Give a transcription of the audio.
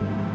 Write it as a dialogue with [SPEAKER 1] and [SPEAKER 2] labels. [SPEAKER 1] Bye.